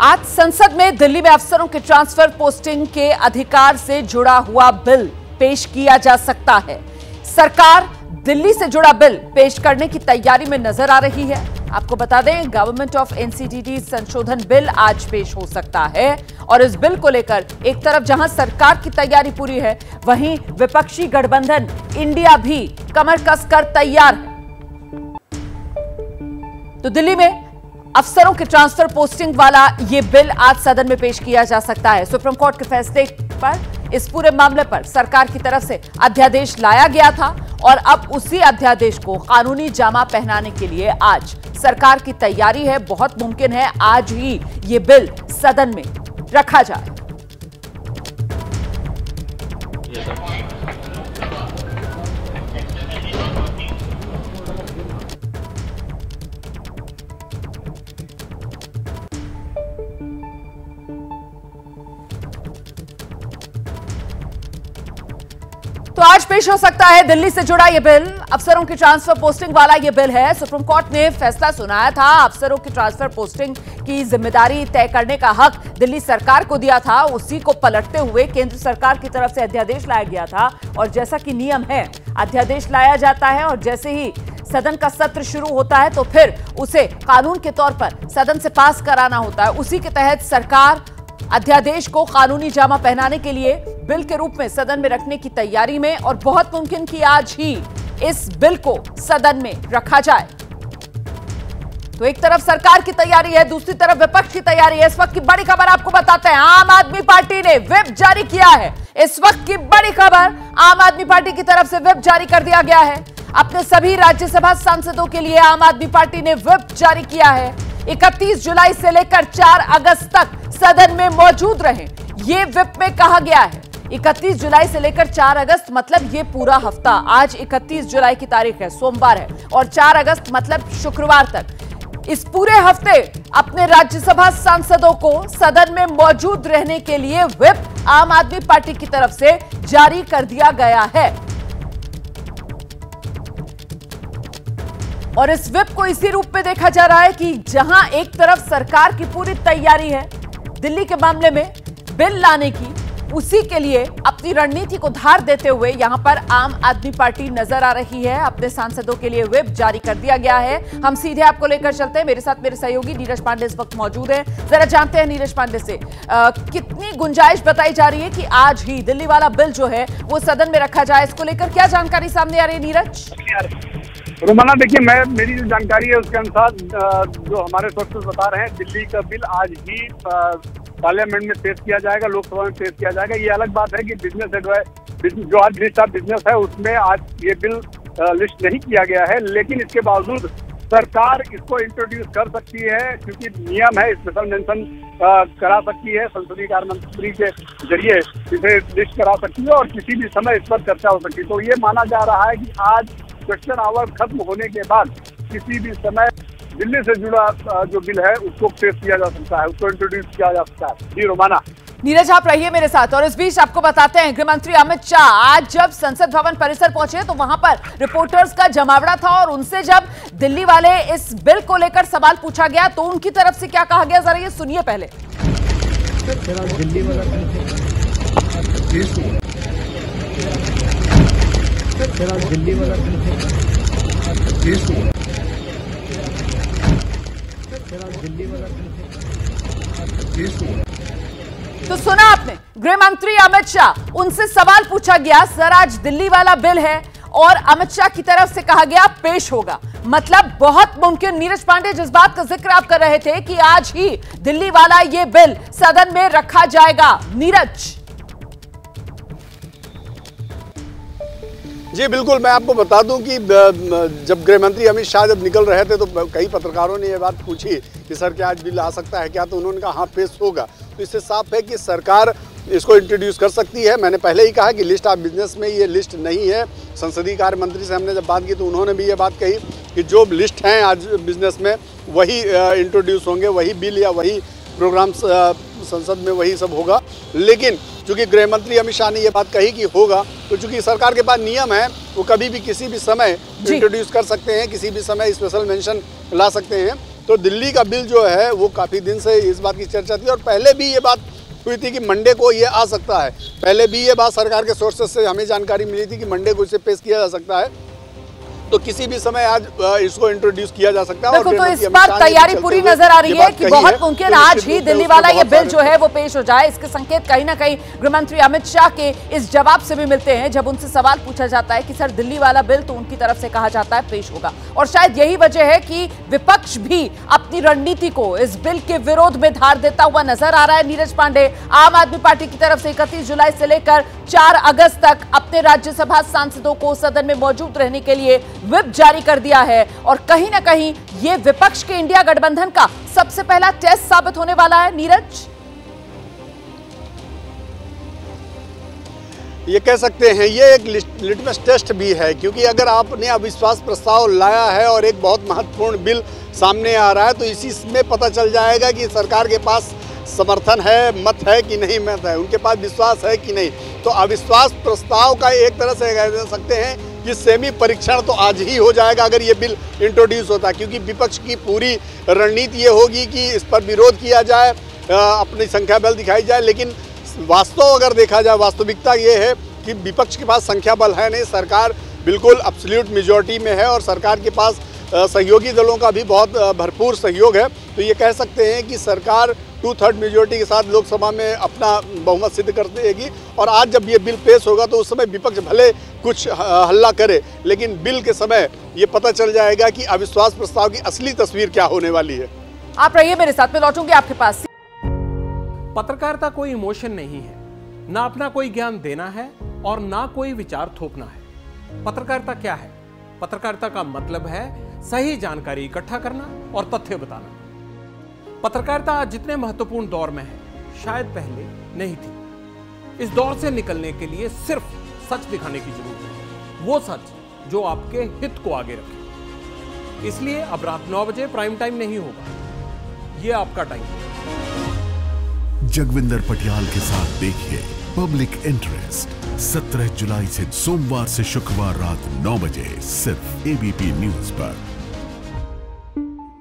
आज संसद में दिल्ली में अफसरों के ट्रांसफ़र पोस्टिंग के अधिकार से जुड़ा हुआ बिल पेश किया जा सकता है। सरकार दिल्ली से जुड़ा बिल पेश करने की तैयारी में नज़र आ रही है। आपको बता दें, गवर्नमेंट ऑफ़ एनसीडीटी संशोधन बिल आज पेश हो सकता है और इस बिल को लेकर एक तरफ़ जहाँ सरकार की तैयारी पूरी है, वहीं विपक्षी गठबंधन, इंडिया भी कमर कसकर तैयार है। तो दिल्ली में अफसरों के ट्रांसफ़र पोस्टिंग वाला ये बिल आज सदन में पेश किया जा सकता है। सुप्रीम कोर्ट के फैसले पर इस पूरे मामले पर सरकार की तरफ़ से अध्यादेश लाया गया था और अब उसी अध्यादेश को कानूनी जामा पहनाने के लिए आज सरकार की तैयारी है। बहुत मुमकिन है आज ही ये बिल सदन में रखा जाए। तो आज पेश हो सकता है दिल्ली से जुड़ा यह बिल। अफसरों की ट्रांसफ़र पोस्टिंग वाला यह बिल है। सुप्रीम कोर्ट ने फैसला सुनाया था। अफसरों की ट्रांसफ़र पोस्टिंग की ज़िम्मेदारी तय करने का हक दिल्ली सरकार को दिया था। उसी को पलटते हुए केंद्र सरकार की तरफ़ से अध्यादेश लाया गया था। और जैसा कि नियम है, अध्यादेश लाया जाता है और जैसे ही सदन का सत्र शुरू होता है तो फिर उसे कानून के तौर पर सदन से पास कराना होता है। उसी के तहत सरकार अध्यादेश को कानूनी जामा पहनाने के लिए बिल के रूप में सदन में रखने की तैयारी में और बहुत मुमकिन कि आज ही इस बिल को सदन में रखा जाए। तो एक तरफ़ सरकार की तैयारी है, दूसरी तरफ़ विपक्ष की तैयारी है। इस वक्त की बड़ी खबर आपको बताते हैं। आम आदमी पार्टी ने व्हिप जारी किया है। इस वक्त की बड़ी खबर, आम आदमी पार्टी की तरफ़ से व्हिप जारी कर दिया गया है। अपने सभी राज्यसभा सांसदों के लिए आम आदमी पार्टी ने व्हिप जारी किया है। 31 जुलाई से लेकर 4 अगस्त तक सदन में मौजूद रहे। ये विप में कहा गया है। 31 जुलाई से लेकर 4 अगस्त मतलब ये पूरा हफ़्ता। आज 31 जुलाई की तारीख है, सोमवार है, और 4 अगस्त मतलब शुक्रवार तक। इस पूरे हफ़्ते अपने राज्यसभा सांसदों को सदन में मौजूद रहने के लिए विप आम आदमी पार्टी की तरफ़ से जारी कर दिया गया है। और इस विप को इसी रूप में देखा जा रहा है कि जहाँ एक तरफ़ सरकार की पूरी तैयारी है दिल्ली के मामले में बिल लाने की उसी के लिए अपनी रणनीति को धार देते हुए यहाँ पर आम आदमी पार्टी नज़र आ रही है। अपने सांसदों के लिए व्हिप जारी कर दिया गया है। हम सीधे आपको लेकर चलते हैं। मेरे साथ मेरे सहयोगी नीरज पांडे इस वक्त मौजूद है। जरा जानते हैं नीरज पांडे से आ, कितनी गुंजाइश बताई जा रही है कि आज ही दिल्ली वाला बिल जो है वो सदन में रखा जाए। इसको लेकर क्या जानकारी सामने आ रही है नीरज? रोमाना, देखिए, मैं, मेरी जो जानकारी है उसके अनुसार जो हमारे सोर्सेज बता रहे हैं, दिल्ली का बिल आज ही पार्लियामेंट में पेश किया जाएगा, लोकसभा में पेश किया जाएगा। ये अलग बात है कि बिज़नेस एडवाइस जो आज लिस्ट ऑफ़ बिज़नेस है, उसमें आज ये बिल लिस्ट नहीं किया गया है, लेकिन इसके बावजूद सरकार इसको इंट्रोड्यूस कर सकती है, क्योंकि नियम है स्पेशल मेंशन करा सकती है, संसदीय कार्य मंत्री के ज़रिए इसे लिस्ट करा सकती है, और किसी भी समय इस पर चर्चा हो सकती है। तो ये माना जा रहा है कि आज क्वेश्चन आवर खत्म होने के बाद किसी भी समय दिल्ली से जुड़ा जो बिल है उसको पेश किया जा सकता है उसको इंट्रोड्यूस किया जा सकता है। जी रोमाना। नीरज आप रहिए मेरे साथ और इस बीच आपको बताते हैं गृह मंत्री अमित शाह आज जब संसद भवन परिसर पहुँचे तो वहाँ पर रिपोर्टर्स का जमावड़ा था और उनसे जब दिल्ली वाले इस बिल को लेकर सवाल पूछा गया तो उनकी तरफ़ से क्या कहा गया? जरा ये सुनिए पहले। दिल्ली तो सुना आपने गृह मंत्री अमित शाह, उनसे सवाल पूछा गया, सर, आज दिल्ली वाला बिल है और अमित शाह की तरफ़ से कहा गया, पेश होगा। मतलब बहुत मुमकिन। नीरज पांडे, जिस बात का ज़िक्र आप कर रहे थे कि आज ही दिल्ली वाला ये बिल सदन में रखा जाएगा। नीरज। जी, बिल्कुल, मैं आपको बता दूँ कि जब गृह मंत्री अमित शाह जब निकल रहे थे तो कई पत्रकारों ने ये बात पूछी कि, सर, क्या आज बिल आ सकता है? क्या तो उन्होंने कहा हाँ पेश होगा। तो इससे साफ़ है कि सरकार इसको इंट्रोड्यूस कर सकती है। मैंने पहले ही कहा कि लिस्ट ऑफ़ बिज़नेस में ये लिस्ट नहीं है। संसदीय कार्य मंत्री से हमने जब बात की तो उन्होंने भी ये बात कही कि जो लिस्ट हैं आज बिज़नेस में, वही इंट्रोड्यूस होंगे, वही बिल या वही प्रोग्राम संसद में वही सब होगा। लेकिन चूँकि गृह मंत्री अमित शाह ने ये बात कही कि होगा तो चूँकि सरकार के पास नियम है वो कभी भी किसी भी समय इंट्रोड्यूस कर सकते हैं किसी भी समय स्पेशल मेंशन ला सकते हैं। तो दिल्ली का बिल जो है वो काफ़ी दिन से इस बात की चर्चा थी और पहले भी ये बात हुई थी कि मंडे को ये आ सकता है। पहले भी ये बात सरकार के सोर्सेज से हमें जानकारी मिली थी कि मंडे को इसे पेश किया जा सकता है। तो किसी भी समय आज इसको इंट्रोड्यूस किया जा सकता है तो इस बार तैयारी पूरी नज़र आ रही है कि बहुत मुमकिन तो आज ही दिल्ली वाला ये बिल जो है वो पेश हो जाए। इसके संकेत कहीं ना कहीं गृहमंत्री अमित शाह के इस जवाब से भी मिलते हैं जब उनसे सवाल पूछा जाता है कि सर दिल्ली वाला बिल तो उनकी तरफ़ से कहा जाता है पेश होगा। और शायद यही वजह है कि विपक्ष भी अपनी रणनीति को इस बिल के विरोध में धार देता हुआ नज़र आ रहा है। नीरज पांडे आम आदमी पार्टी की तरफ़ से इकतीस जुलाई से लेकर चार अगस्त तक अपने राज्यसभा सांसदों को सदन में मौजूद रहने के लिए विप जारी कर दिया है और कहीं ना कहीं यह विपक्ष के इंडिया गठबंधन का सबसे पहला टेस्ट साबित होने वाला है, नीरज। ये कह सकते हैं, ये एक लिटमस टेस्ट भी है, क्योंकि अगर आपने अविश्वास प्रस्ताव लाया है और एक बहुत महत्वपूर्ण बिल सामने आ रहा है तो इसी में पता चल जाएगा कि सरकार के पास समर्थन है, मत है कि नहीं मत है। उनके पास विश्वास है कि नहीं। तो अविश्वास प्रस्ताव का एक तरह से कह सकते हैं कि सेमी परीक्षण तो आज ही हो जाएगा अगर ये बिल इंट्रोड्यूस होता, क्योंकि विपक्ष की पूरी रणनीति ये होगी कि इस पर विरोध किया जाए अपनी संख्या बल दिखाई जाए, लेकिन वास्तव अगर देखा जाए, वास्तविकता ये है कि विपक्ष के पास संख्या बल है नहीं, सरकार बिल्कुल अब्सल्यूट मेजोरिटी में है और सरकार के पास सहयोगी दलों का भी बहुत भरपूर सहयोग है। तो ये कह सकते हैं कि सरकार टू थर्ड मेजोरिटी के साथ लोकसभा में अपना बहुमत सिद्ध कर देगी। और आज जब ये बिल पेश होगा तो उस समय विपक्ष भले कुछ हल्ला करे लेकिन बिल के समय ये पता चल जाएगा कि अविश्वास प्रस्ताव की असली तस्वीर क्या होने वाली है। आप रहिए मेरे साथ में लौटूँगे आपके पास। पत्रकारिता कोई इमोशन नहीं है। ना अपना कोई ज्ञान देना है और ना कोई विचार थोपना है। पत्रकारिता क्या है? पत्रकारिता का मतलब है सही जानकारी इकट्ठा करना और तथ्य बताना। पत्रकारिता आज जितने महत्वपूर्ण दौर में है, शायद पहले नहीं थी। इस दौर से निकलने के लिए सिर्फ़ सच दिखाने की ज़रूरत है। वो सच जो आपके हित को आगे रखे। इसलिए अब रात नौ बजे प्राइम टाइम नहीं होगा। ये आपका टाइम जगविंदर पटियाल के साथ देखिए पब्लिक इंटरेस्ट। 17 जुलाई से सोमवार से शुक्रवार रात 9 बजे सिर्फ़ एबीपी न्यूज़ पर।